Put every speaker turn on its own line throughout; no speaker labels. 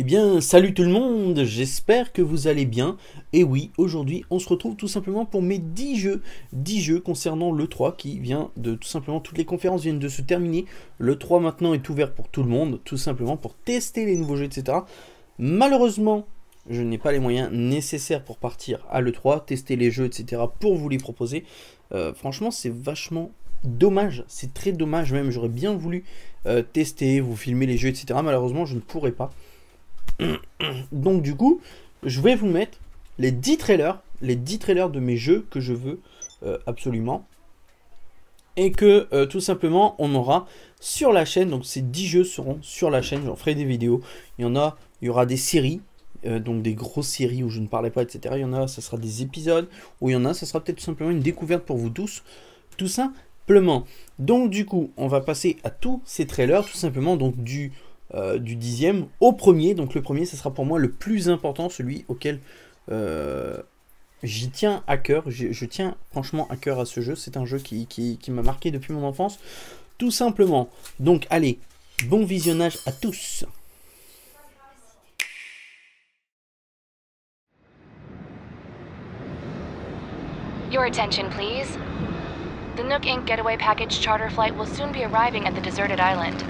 Eh bien, salut tout le monde, j'espère que vous allez bien. Et oui, aujourd'hui, on se retrouve tout simplement pour mes 10 jeux, 10 jeux concernant l'E3 qui vient de tout simplement, toutes les conférences viennent de se terminer. L'E3 maintenant est ouvert pour tout le monde, tout simplement pour tester les nouveaux jeux, etc. Malheureusement, je n'ai pas les moyens nécessaires pour partir à l'E3, tester les jeux, etc. pour vous les proposer. Euh, franchement, c'est vachement dommage, c'est très dommage même. J'aurais bien voulu euh, tester, vous filmer les jeux, etc. Malheureusement, je ne pourrais pas. Donc du coup, je vais vous mettre les 10 trailers, les 10 trailers de mes jeux que je veux euh, absolument. Et que euh, tout simplement, on aura sur la chaîne, donc ces 10 jeux seront sur la chaîne, j'en ferai des vidéos. Il y en a, il y aura des séries, euh, donc des grosses séries où je ne parlais pas, etc. Il y en a, ça sera des épisodes, ou il y en a, ça sera peut-être tout simplement une découverte pour vous tous. Tout simplement. Donc du coup, on va passer à tous ces trailers, tout simplement, donc du euh, du dixième au premier. Donc le premier, ce sera pour moi le plus important, celui auquel euh, j'y tiens à cœur. Je, tiens franchement à cœur à ce jeu. C'est un jeu qui, qui, m'a marqué depuis mon enfance, tout simplement. Donc allez, bon visionnage à tous.
Your attention, please. The Nook Inc. Getaway Package charter flight will soon be arriving at the deserted island.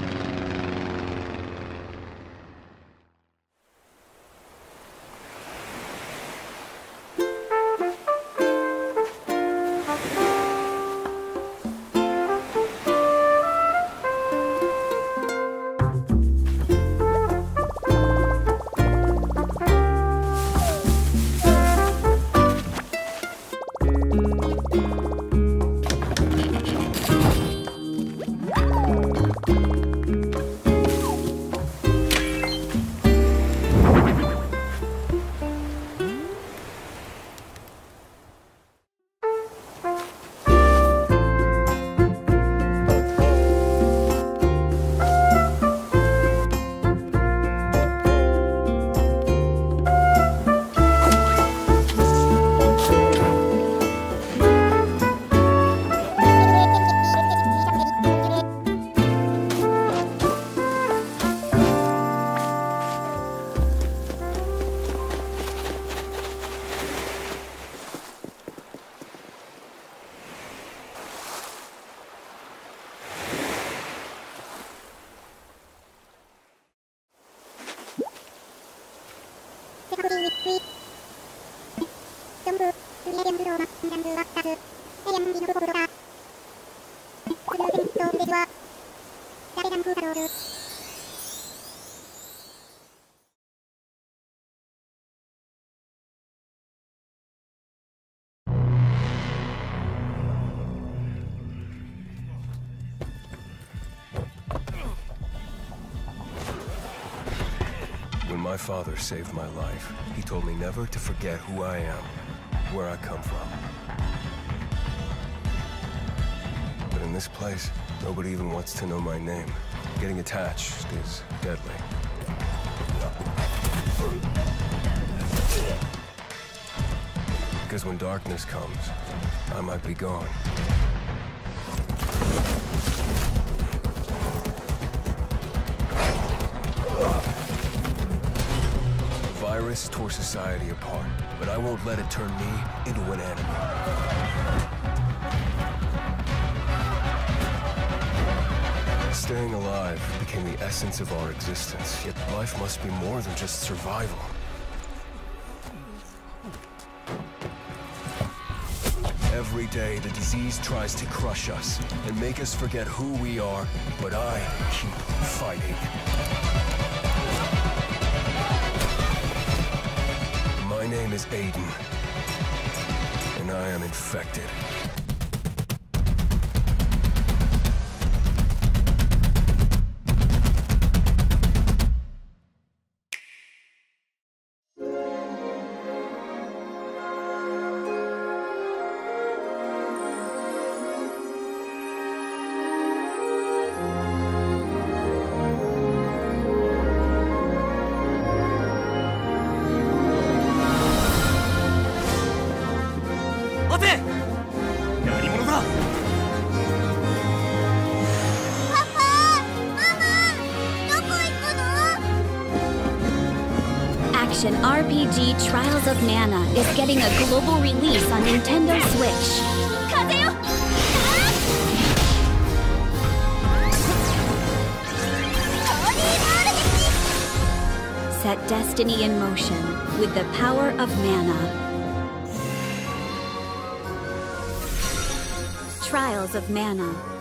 Father saved my life, he told me never to forget who I am, where I come from. But in this place, nobody even wants to know my name. Getting attached is deadly. Because when darkness comes, I might be gone. Virus tore society apart, but I won't let it turn me into an animal. Staying alive became the essence of our existence, yet life must be more than just survival. Every day, the disease tries to crush us and make us forget who we are, but I keep fighting. Is Aiden, and I am infected.
Action RPG Trials of Mana is getting a global release on Nintendo Switch. Set destiny in motion with the power of mana. Trials of Mana.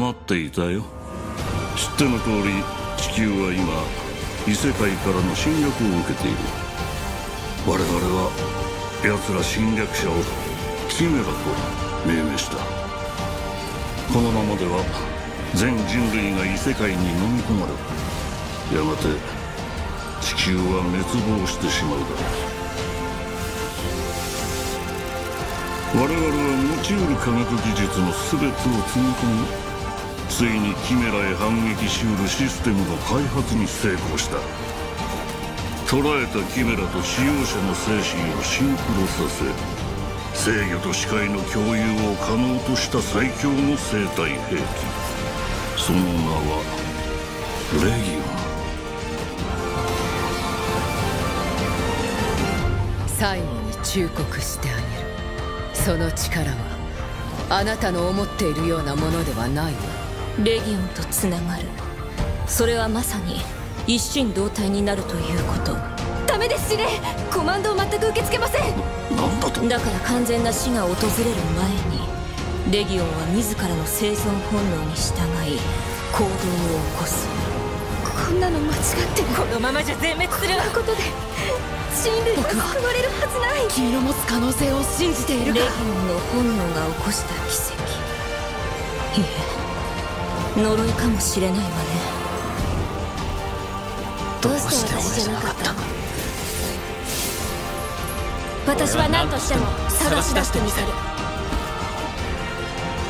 待っていたよ。知っての通り地球は今異世界からの侵略を受けている。我々は奴ら侵略者をキメラと命名した。このままでは全人類が異世界に飲み込まれやがて地球は滅亡してしまうだろう。我々は持ち得る科学技術の全てを積み込みついにキメラへ反撃しうるシステムの開発に成功した。捉えたキメラと使用者の精神をシンクロさせ制御と視界の共有を可能とした最強の生体兵器。その名はレギ
オン。最後に忠告してあげる。その力はあなたの思っているようなものではないわ
レギオンとつながる。それはまさに一心同体になるということ。ダメです司令コマンドを全く受け付けません。
なんだと？
だから完全な死が訪れる前にレギオンは自らの生存本能に従い行動を起こす。こんなの間違ってこのままじゃ全滅する。ことで人類は救われるはずない。
君の持つ可能性を信じている
レギオンの本能が起こした奇跡。いえ呪いかもしれないわね。どうして私じゃなかったの？私は何としても探し出してみせる。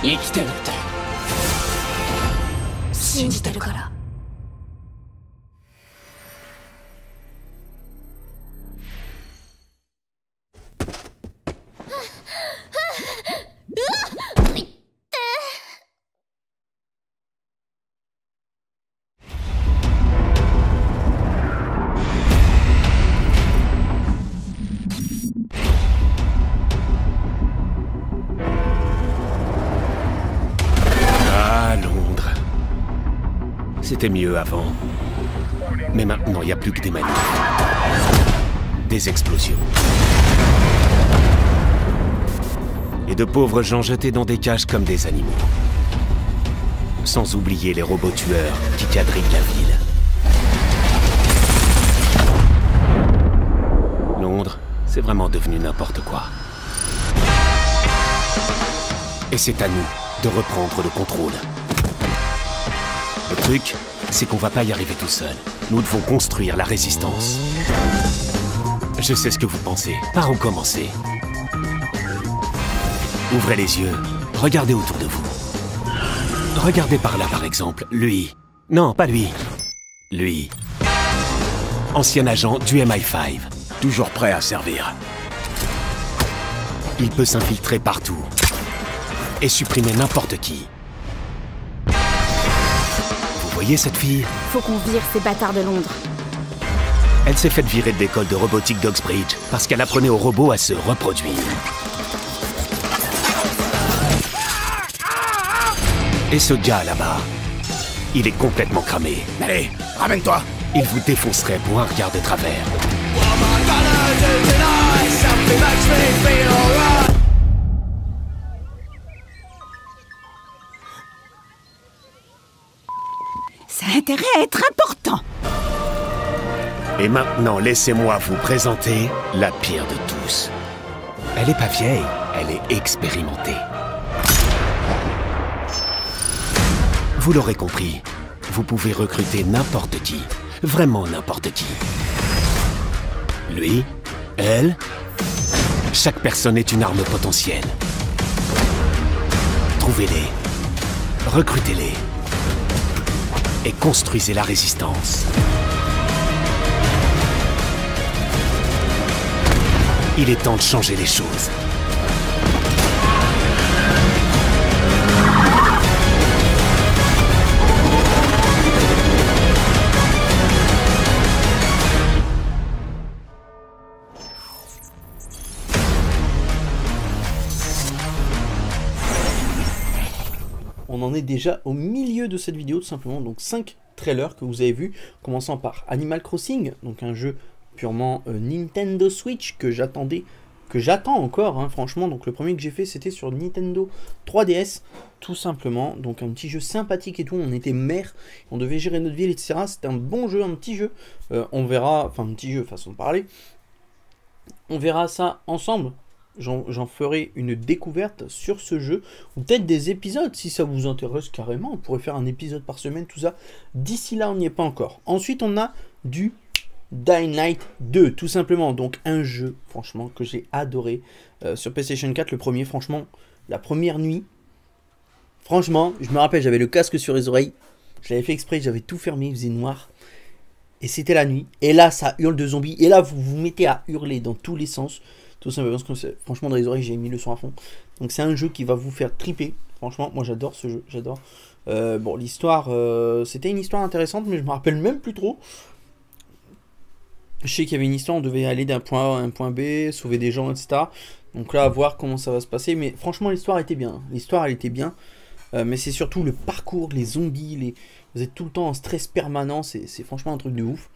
生きてるって。
信じてるから
C'était mieux avant. Mais maintenant, il n'y a plus que des manifs. Des explosions. Et de pauvres gens jetés dans des cages comme des animaux. Sans oublier les robots tueurs qui quadrillent la ville. Londres, c'est vraiment devenu n'importe quoi. Et c'est à nous de reprendre le contrôle. Le truc, c'est qu'on va pas y arriver tout seul. Nous devons construire la résistance. Je sais ce que vous pensez. Par où commencer? Ouvrez les yeux. Regardez autour de vous. Regardez par là, par exemple. Lui. Non, pas lui. Lui. Ancien agent du MI5. Toujours prêt à servir. Il peut s'infiltrer partout. Et supprimer n'importe qui. Voyez cette fille
Faut qu'on vire ces bâtards de Londres.
Elle s'est faite virer de l'école de robotique d'Oxbridge parce qu'elle apprenait aux robots à se reproduire. Et ce gars là-bas, il est complètement cramé. Allez, ramène-toi Il vous défoncerait pour un regard de travers.
Ça a intérêt à être important.
Et maintenant, laissez-moi vous présenter la pire de tous. Elle est pas vieille, elle est expérimentée. Vous l'aurez compris, vous pouvez recruter n'importe qui, vraiment n'importe qui. Lui, elle, chaque personne est une arme potentielle. Trouvez-les, recrutez-les et construisez la résistance. Il est temps de changer les choses.
Déjà au milieu de cette vidéo tout simplement, donc 5 trailers que vous avez vus, commençant par Animal Crossing, donc un jeu purement euh, Nintendo Switch que j'attendais, que j'attends encore, hein, franchement, donc le premier que j'ai fait c'était sur Nintendo 3DS, tout simplement, donc un petit jeu sympathique et tout, on était maire, on devait gérer notre ville, etc. C'était un bon jeu, un petit jeu, Euh, on verra, enfin un petit jeu façon de parler, on verra ça ensemble, j'en ferai une découverte sur ce jeu, ou peut-être des épisodes si ça vous intéresse carrément. On pourrait faire un épisode par semaine, tout ça. D'ici là, on n'y est pas encore. Ensuite, on a du Dying Light 2, tout simplement. Donc, un jeu, franchement, que j'ai adoré euh, sur PlayStation 4. Le premier, franchement, la première nuit. Franchement, je me rappelle, j'avais le casque sur les oreilles. Je l'avais fait exprès, j'avais tout fermé, il faisait noir. Et c'était la nuit. Et là, ça hurle de zombies. Et là, vous vous mettez à hurler dans tous les sens. Tout simplement parce que franchement dans les oreilles j'ai mis le son à fond. Donc c'est un jeu qui va vous faire triper. Franchement, moi j'adore ce jeu, j'adore. Euh, bon, l'histoire, euh, c'était une histoire intéressante, mais je me rappelle même plus trop. Je sais qu'il y avait une histoire, on devait aller d'un point A à un point B, sauver des gens, etc. Donc là, à voir comment ça va se passer. Mais franchement, l'histoire était bien. L'histoire, elle était bien. Euh, mais c'est surtout le parcours, les zombies, les... vous êtes tout le temps en stress permanent. C'est franchement un truc de ouf.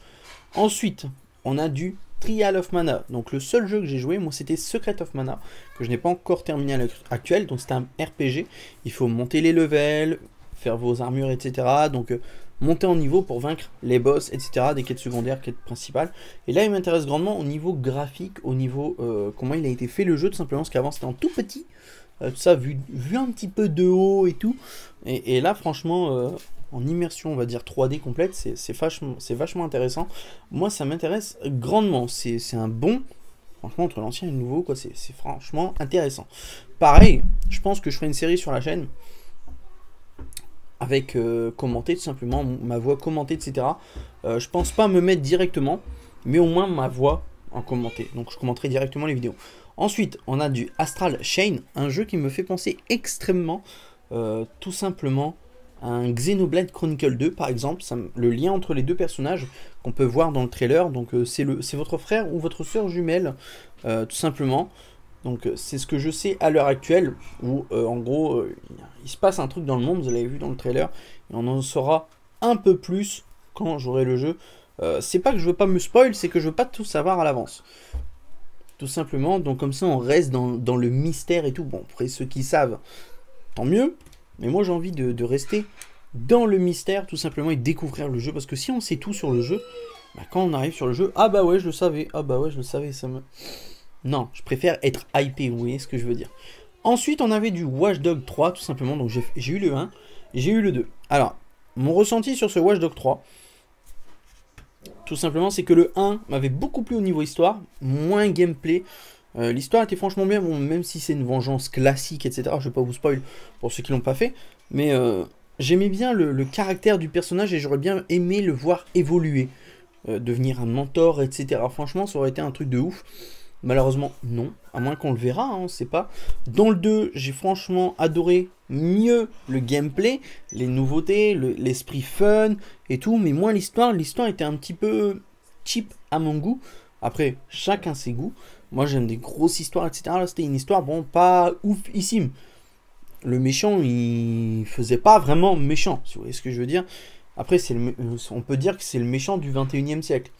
Ensuite, on a du Trial of Mana. Donc le seul jeu que j'ai joué, moi, c'était Secret of Mana, que je n'ai pas encore terminé à l'heure actuelle. Donc c'est un RPG. Il faut monter les levels, faire vos armures, etc. Donc euh, monter en niveau pour vaincre les boss, etc. Des quêtes secondaires, quêtes principales. Et là, il m'intéresse grandement au niveau graphique, au niveau euh, comment il a été fait le jeu, tout simplement, parce qu'avant c'était en tout petit. Euh, tout ça vu, vu un petit peu de haut et tout. Et, là, franchement, en immersion, on va dire 3D complète, c'est vachement, vachement intéressant. Moi, ça m'intéresse grandement. C'est un bon, franchement, entre l'ancien et le nouveau, quoi. C'est franchement intéressant. Pareil, je pense que je ferai une série sur la chaîne avec euh, commenter tout simplement, ma voix commentée, etc. Euh, je pense pas me mettre directement, mais au moins ma voix en commenter. Donc je commenterai directement les vidéos. Ensuite, on a du Astral Chain, un jeu qui me fait penser extrêmement, euh, tout simplement, un Xenoblade Chronicle 2, par exemple. Le lien entre les deux personnages qu'on peut voir dans le trailer. Donc euh, c'est votre frère ou votre soeur jumelle, euh, tout simplement. Donc euh, c'est ce que je sais à l'heure actuelle, où en gros, il se passe un truc dans le monde, vous l'avez vu dans le trailer, et on en saura un peu plus quand j'aurai le jeu. C'est pas que je veux pas me spoil, c'est que je veux pas tout savoir à l'avance. Tout simplement, donc comme ça on reste dans, dans le mystère et tout. Bon, après ceux qui savent, tant mieux, mais moi j'ai envie de, rester dans le mystère tout simplement et découvrir le jeu, parce que si on sait tout sur le jeu, bah, quand on arrive sur le jeu, ah bah ouais je le savais, ah bah ouais je le savais, ça me... Non, je préfère être hypé, vous voyez ce que je veux dire. Ensuite, on avait du Watch Dog 3, tout simplement. Donc, j'ai eu le 1, j'ai eu le 2. Alors, mon ressenti sur ce Watch Dog 3, tout simplement, c'est que le 1 m'avait beaucoup plu au niveau histoire, moins gameplay. Euh, L'histoire était franchement bien, même si c'est une vengeance classique, etc. Je vais pas vous spoil pour ceux qui l'ont pas fait, mais euh, j'aimais bien le, caractère du personnage et j'aurais bien aimé le voir évoluer, euh, devenir un mentor, etc. Franchement, ça aurait été un truc de ouf. Malheureusement, non. À moins qu'on le verra, hein, on sait pas. Dans le 2, j'ai franchement adoré mieux le gameplay, les nouveautés, le- l'esprit fun et tout, mais moins l'histoire. L'histoire était un petit peu cheap à mon goût. Après, chacun ses goûts. Moi, j'aime des grosses histoires, etc. Là, c'était une histoire, bon, pas oufissime. Le méchant, il faisait pas vraiment méchant, si vous voyez ce que je veux dire. Après, c'est on peut dire que c'est le méchant du 21e siècle.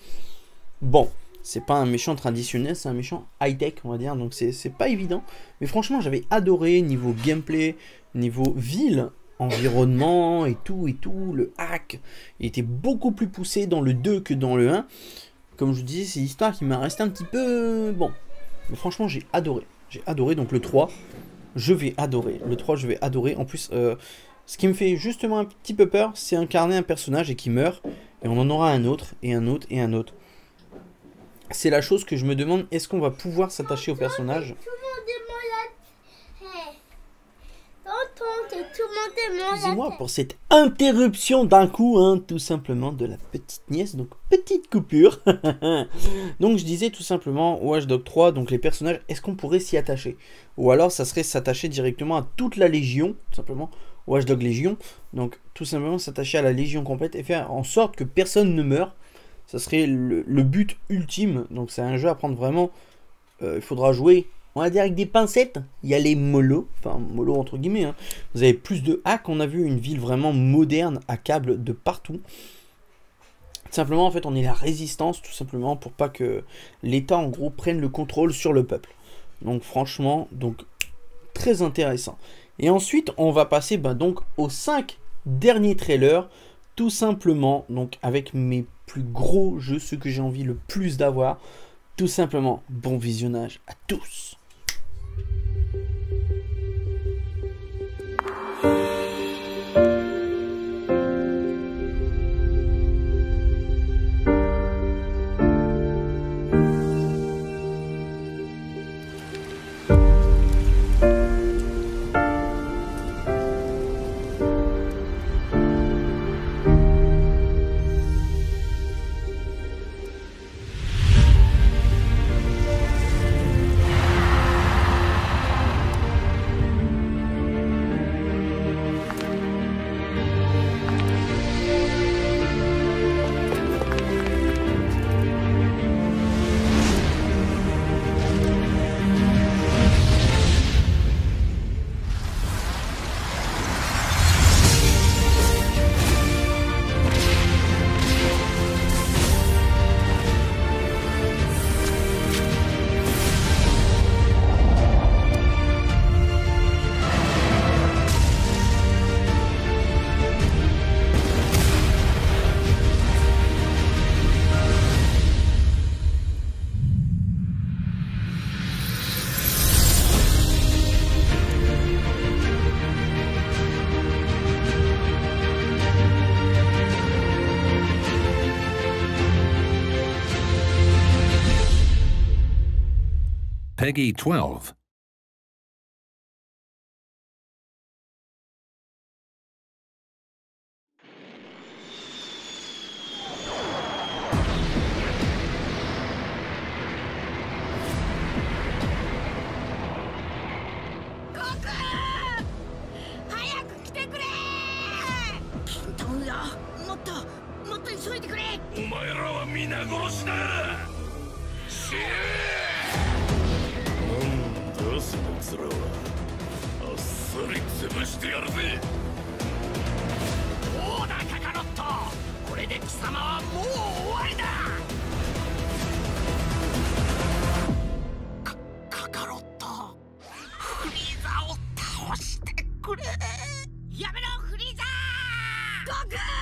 Bon, c'est pas un méchant traditionnel, c'est un méchant high-tech, on va dire, donc c'est pas évident. Mais franchement, j'avais adoré niveau gameplay, niveau ville, environnement et tout, et tout, le hack. Il était beaucoup plus poussé dans le 2 que dans le 1. Comme je vous disais, c'est une histoire qui m'a resté un petit peu... Bon. Mais franchement, j'ai adoré. J'ai adoré, donc le 3, je vais adorer. Le 3, je vais adorer. En plus, euh, ce qui me fait justement un petit peu peur, c'est incarner un personnage et qui meurt, et on en aura un autre, et un autre, et un autre. C'est la chose que je me demande, est-ce qu'on va pouvoir s'attacher au personnage? Excusez-moi pour cette interruption d'un coup, hein, tout simplement, de la petite nièce. Donc, petite coupure. donc, je disais tout simplement Watchdog 3, donc les personnages, est-ce qu'on pourrait s'y attacher? Ou alors, ça serait s'attacher directement à toute la Légion, tout simplement. Watchdog Légion. Donc, tout simplement s'attacher à la Légion complète et faire en sorte que personne ne meure. Ça serait le, but ultime. Donc, c'est un jeu à prendre vraiment. Euh, il faudra jouer on va dire avec des pincettes. Il y a les molos, enfin mollo entre guillemets. Hein. Vous avez plus de hacks. On a vu une ville vraiment moderne à câble de partout. Simplement, en fait, on est la résistance, tout simplement, pour pas que l'État, en gros, prenne le contrôle sur le peuple. Donc, franchement, donc très intéressant. Et ensuite, on va passer bah, donc aux 5 derniers trailers, tout simplement, donc avec mes plus gros jeux, ceux que j'ai envie le plus d'avoir. Tout simplement, bon visionnage à tous.
Peggy 12. Goku!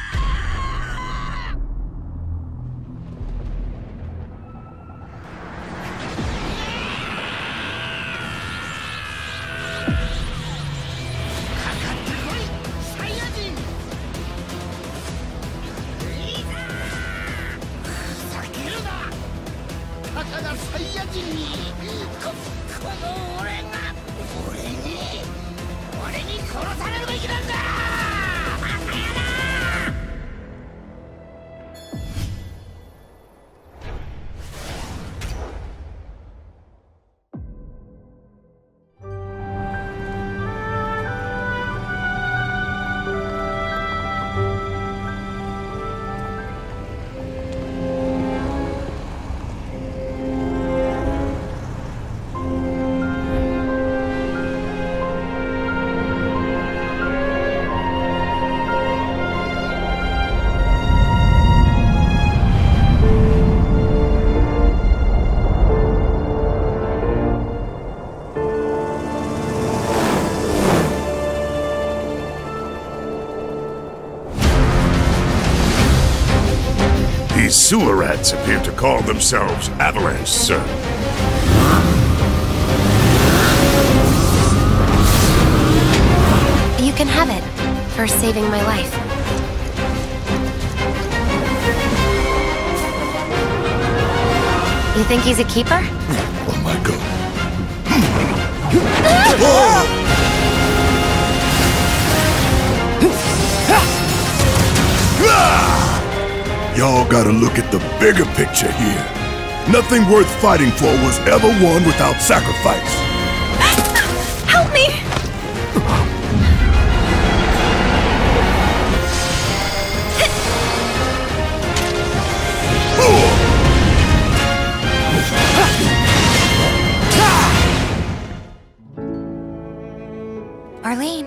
sewer rats appear to call themselves Avalanche, sir.
You can have it for saving my life. You think he's a keeper?
Hmm, oh my god. Oh! Y'all gotta look at the bigger picture here. Nothing worth fighting for was ever won without sacrifice.
Help me!
Arlene.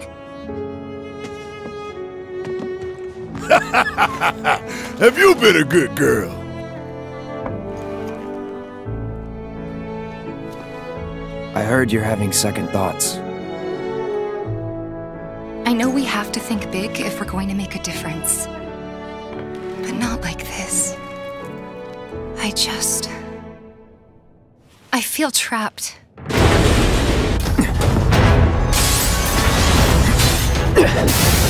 Have you been a good girl?
I heard you're having second thoughts.
I know we have to think big if we're going to make a difference. But not like this. I just. I feel trapped.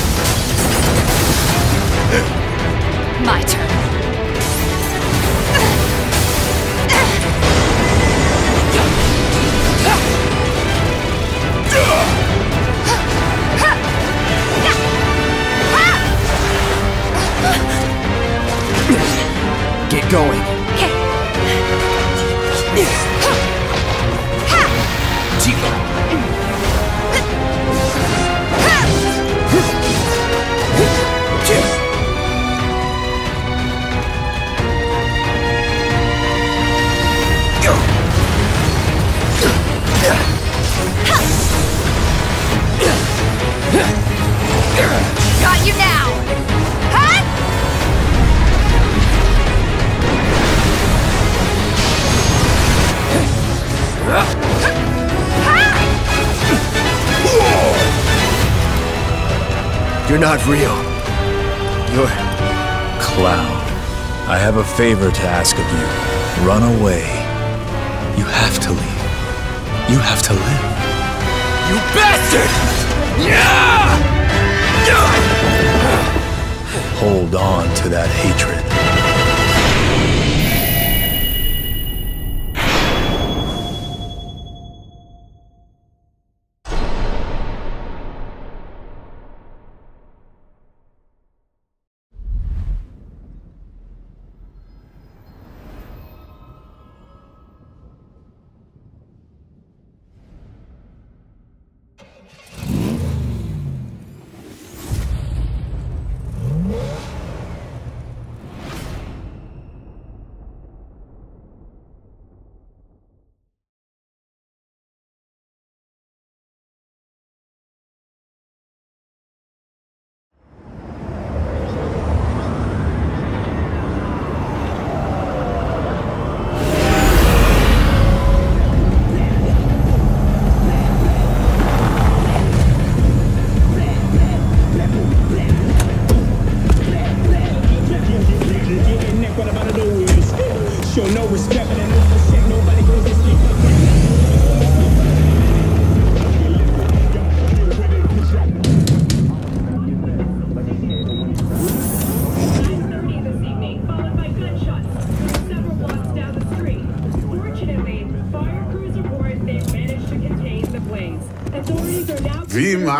going.
Not real. You're Cloud. I have a favor to ask of you. Run away. You have to leave. You have to live.
You bastard! Yeah!
Hold on to that hatred.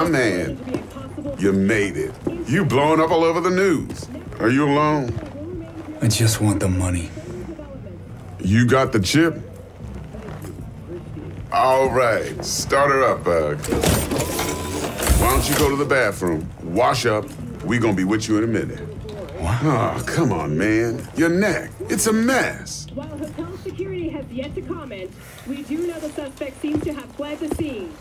Man. You made it. You blowing up all over the news. Are you alone?
I just want the money.
You got the chip? All right, start her up, Bug. Why don't you go to the bathroom, wash up? We gonna be with you in a minute. What? Oh, come on, man. Your neck. It's a mess.
While hotel security has yet to comment, we do know the suspect seems to have fled the scene.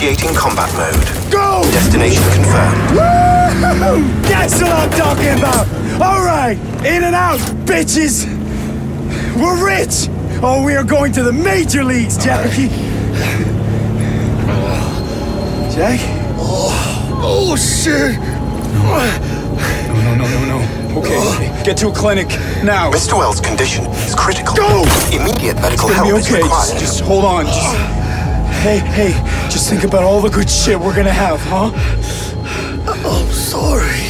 Initiating combat mode.
Go!
Destination confirmed.
Woo! That's what I'm talking about! Alright, in and out, bitches! We're rich! Oh, we are going to the major leagues, Jackie! Jack?
Oh, oh shit!
no. No, no, no, no. Oh. Okay, get to a clinic now.
Mr. Wells' condition is critical.
Go!
Immediate medical
It's
help
be
is required.
Just, just hold on. Just, hey, hey, just think about all the good shit we're gonna have, huh?
I'm sorry.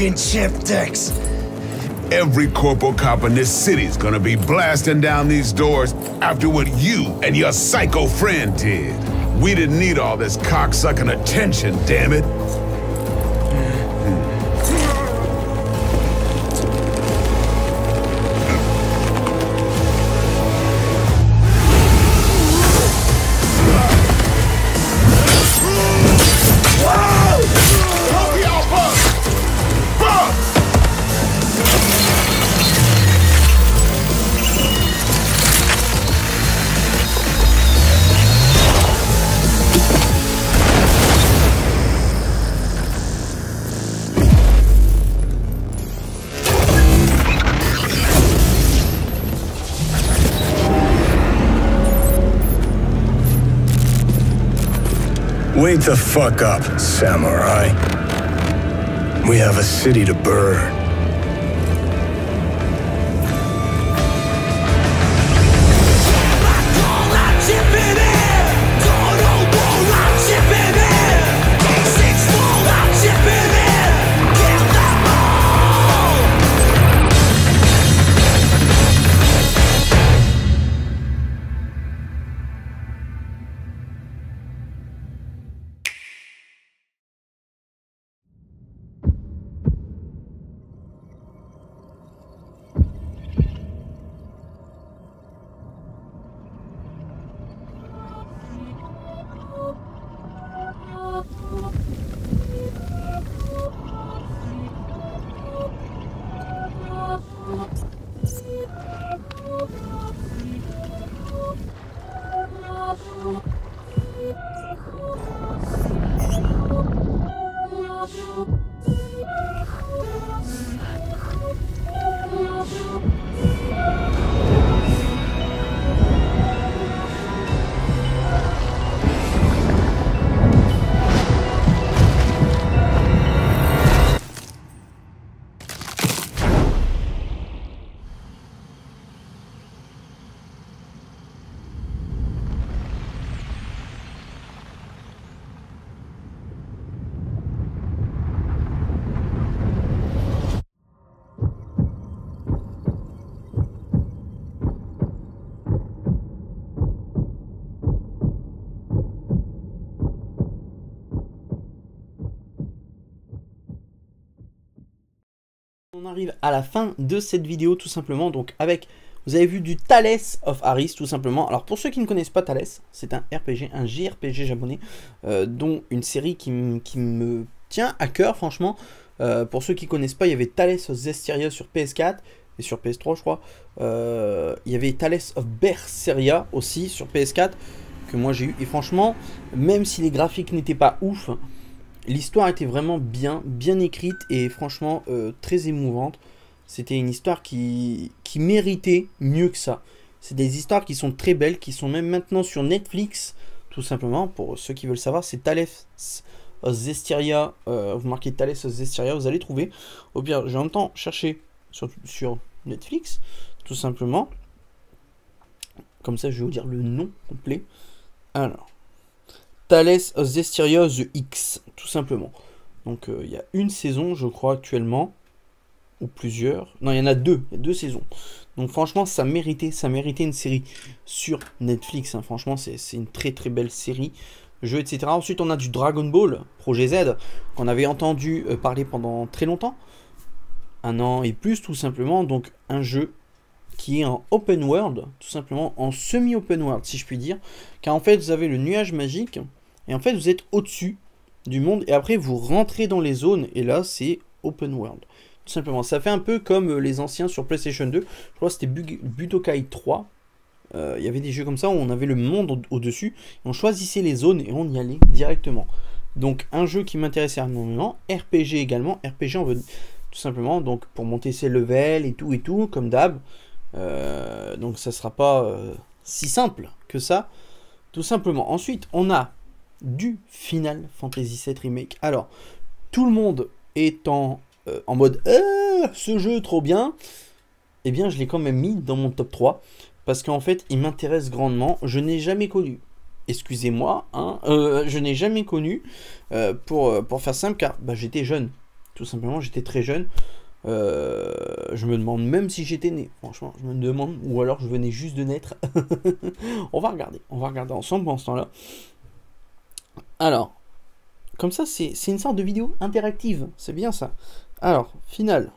Fucking chip decks.
Every corporal cop in this city's gonna be blasting down these doors after what you and your psycho friend did. We didn't need all this cocksucking attention, damn it.
The fuck up, samurai. We have a city to burn.
Arrive à la fin de cette vidéo tout simplement, donc avec, vous avez vu du Thales of Aris tout simplement. Alors pour ceux qui ne connaissent pas Thales, c'est un RPG, un JRPG japonais, euh, dont une série qui, qui me tient à cœur franchement. Euh, pour ceux qui ne connaissent pas, il y avait Thales of Zestiria sur PS4 et sur PS3 je crois. Euh, il y avait Thales of Berseria aussi sur PS4 que moi j'ai eu. Et franchement, même si les graphiques n'étaient pas ouf, L'histoire était vraiment bien, bien écrite et franchement euh, très émouvante. C'était une histoire qui, méritait mieux que ça. C'est des histoires qui sont très belles, qui sont même maintenant sur Netflix, tout simplement. Pour ceux qui veulent savoir, c'est Thales of Zestiria. euh, vous marquez Thales of Zestiria, vous allez trouver. Au pire, j'ai cherché sur, sur Netflix, tout simplement. Comme ça, je vais vous dire le nom complet. Alors. Thales of Zestiria The X, tout simplement. Donc euh, il y a une saison, je crois, actuellement, ou plusieurs. Non, il y en a deux, il y a deux saisons. Donc franchement, ça méritait, ça méritait une série sur Netflix. hein. Franchement, c'est une très très belle série. Jeu, etc. Ensuite, on a du Dragon Ball, Projet Z, qu'on avait entendu euh, parler pendant très longtemps. Un an et plus, tout simplement. Donc un jeu qui est en open world, tout simplement en semi-open world si je puis dire, car en fait vous avez le nuage magique, et en fait vous êtes au-dessus du monde, et après vous rentrez dans les zones, et là c'est open world. Tout simplement, ça fait un peu comme les anciens sur PlayStation 2, je crois que c'était Budokai 3, euh, il y avait des jeux comme ça où on avait le monde au-dessus, on choisissait les zones et on y allait directement. Donc un jeu qui m'intéressait énormément, RPG également, RPG on veut tout simplement donc pour monter ses levels et tout et tout, comme d'hab. Euh, donc ça sera pas euh, si simple que ça, tout simplement. Ensuite on a du Final Fantasy VII Remake. Alors tout le monde est en, en mode ce jeu trop bien. Eh bien je l'ai quand même mis dans mon top 3 parce qu'en fait, il m'intéresse grandement. Je n'ai jamais connu, excusez-moi, hein, euh, je n'ai jamais connu, euh, pour, euh, pour faire simple, car bah, j'étais jeune, tout simplement, j'étais très jeune. je me demande même si j'étais né, franchement, je me demande, ou alors je venais juste de naître. on va regarder, on va regarder ensemble pendant ce temps-là. Alors, comme ça, c'est une sorte de vidéo interactive, c'est bien ça. Alors, final.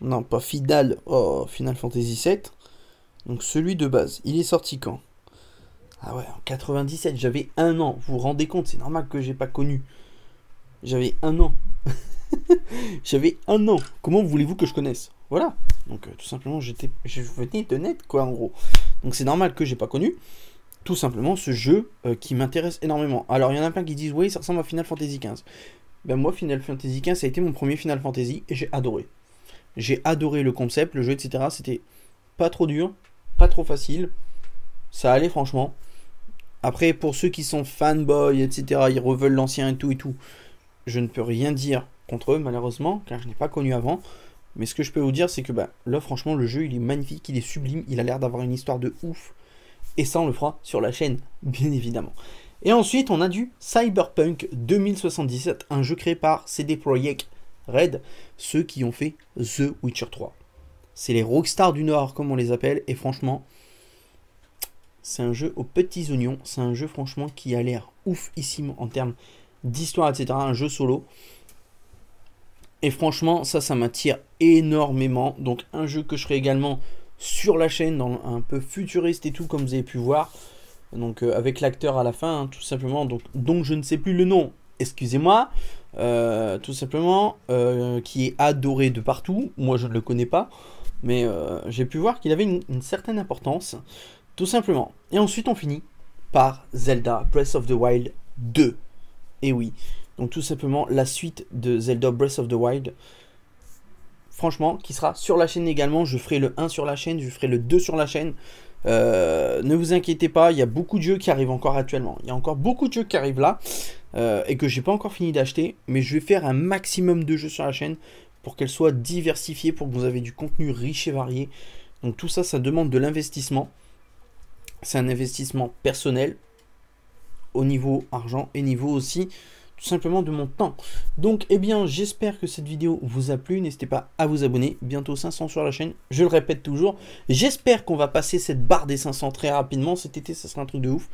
Non, pas Final. Oh, Final Fantasy VII. Donc celui de base. Il est sorti quand? Ah ouais, en 97, j'avais un an. Vous vous rendez compte, c'est normal que j'ai pas connu. J'avais un an. j'avais un an. Comment voulez-vous que je connaisse? Voilà. Donc euh, tout simplement, j'étais, je venais de net, quoi, en gros. Donc c'est normal que j'ai pas connu. Tout simplement, ce jeu euh, qui m'intéresse énormément. Alors il y en a plein qui disent, oui, ça ressemble à Final Fantasy XV. Ben moi, Final Fantasy XV, ça a été mon premier Final Fantasy et j'ai adoré. J'ai adoré le concept, le jeu, etc. C'était pas trop dur, pas trop facile. Ça allait franchement. Après, pour ceux qui sont fanboys, etc., ils reveulent l'ancien et tout et tout, je ne peux rien dire contre eux, malheureusement, car je n'ai pas connu avant. Mais ce que je peux vous dire, c'est que bah, là, franchement, le jeu, il est magnifique, il est sublime, il a l'air d'avoir une histoire de ouf. Et ça, on le fera sur la chaîne, bien évidemment. Et ensuite, on a du Cyberpunk 2077, un jeu créé par CD Projekt Red, ceux qui ont fait The Witcher 3. C'est les rockstars du Nord, comme on les appelle, et franchement, c'est un jeu aux petits oignons, c'est un jeu franchement qui a l'air oufissime en termes d'histoire, etc. Un jeu solo. Et franchement, ça, ça m'attire énormément. Donc un jeu que je ferai également sur la chaîne, dans un peu futuriste et tout, comme vous avez pu voir. Donc euh, avec l'acteur à la fin, hein, tout simplement. Donc, donc je ne sais plus le nom, excusez-moi. Euh, tout simplement, euh, qui est adoré de partout. Moi, je ne le connais pas, mais j'ai pu voir qu'il avait une, certaine importance, tout simplement. Et ensuite, on finit par Zelda Breath of the Wild 2. Et oui, donc tout simplement la suite de Zelda Breath of the Wild. Franchement, qui sera sur la chaîne également. Je ferai le 1 sur la chaîne, je ferai le 2 sur la chaîne. ne vous inquiétez pas, il y a beaucoup de jeux qui arrivent encore actuellement. Il y a encore beaucoup de jeux qui arrivent là. Euh, et que j'ai pas encore fini d'acheter, mais je vais faire un maximum de jeux sur la chaîne pour qu'elle soit diversifiée, pour que vous avez du contenu riche et varié. Donc tout ça, ça demande de l'investissement. C'est un investissement personnel au niveau argent et niveau aussi tout simplement de mon temps. Donc, eh bien, j'espère que cette vidéo vous a plu. N'hésitez pas à vous abonner. Bientôt 500 sur la chaîne. Je le répète toujours. J'espère qu'on va passer cette barre des 500 très rapidement. Cet été, ça sera un truc de ouf.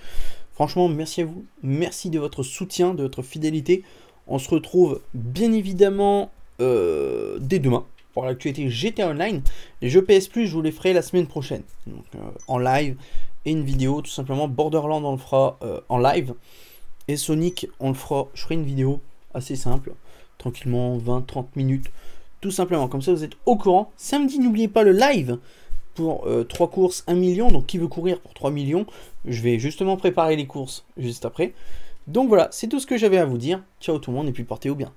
Franchement, merci à vous. Merci de votre soutien, de votre fidélité. On se retrouve bien évidemment euh, dès demain pour l'actualité GTA Online. Les jeux PS Plus, je vous les ferai la semaine prochaine. Donc, euh, en live et une vidéo, tout simplement. Borderland, on le fera euh, en live. Et Sonic, on le fera. Je ferai une vidéo assez simple. Tranquillement, 20-30 minutes. Tout simplement. Comme ça, vous êtes au courant. Samedi, n'oubliez pas le live pour 3 courses 1 million. Donc, qui veut courir pour 3 millions je vais justement préparer les courses juste après. Donc voilà, c'est tout ce que j'avais à vous dire. Ciao tout le monde et puis portez-vous bien.